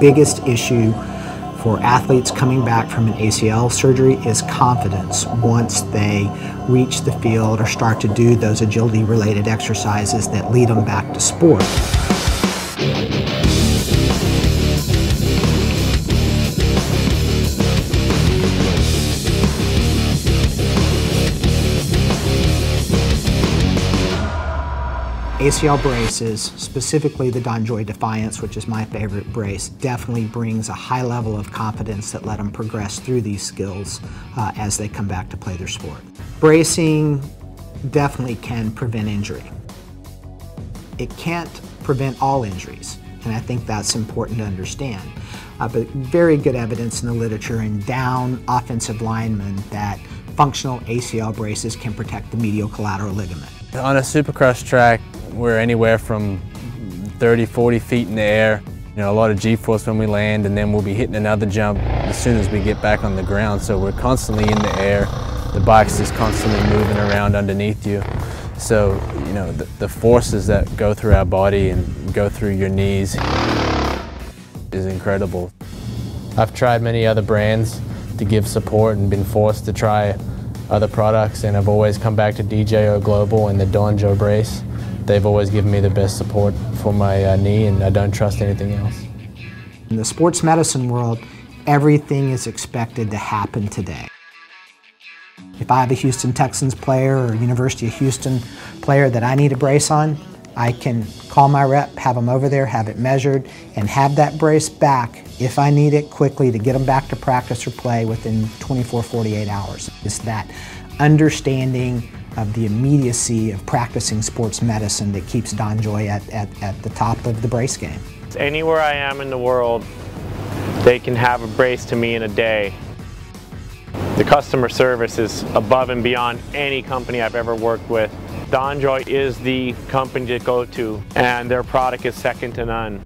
biggest issue for athletes coming back from an ACL surgery is confidence once they reach the field or start to do those agility related exercises that lead them back to sport. ACL braces, specifically the DonJoy Defiance, which is my favorite brace, definitely brings a high level of confidence that let them progress through these skills uh, as they come back to play their sport. Bracing definitely can prevent injury. It can't prevent all injuries, and I think that's important to understand. Uh, but very good evidence in the literature in down offensive linemen that functional ACL braces can protect the medial collateral ligament. On a supercross track, we're anywhere from 30, 40 feet in the air. You know, a lot of G-force when we land and then we'll be hitting another jump as soon as we get back on the ground. So we're constantly in the air. The bike's just constantly moving around underneath you. So, you know, the, the forces that go through our body and go through your knees is incredible. I've tried many other brands to give support and been forced to try other products and I've always come back to DJO Global and the DonJoy brace. They've always given me the best support for my uh, knee and I don't trust anything else. In the sports medicine world, everything is expected to happen today. If I have a Houston Texans player or University of Houston player that I need a brace on, I can call my rep, have them over there, have it measured, and have that brace back if I need it quickly to get them back to practice or play within 24, 48 hours. It's that understanding of the immediacy of practicing sports medicine that keeps DonJoy at, at, at the top of the brace game. Anywhere I am in the world, they can have a brace to me in a day. The customer service is above and beyond any company I've ever worked with. DonJoy is the company to go to and their product is second to none.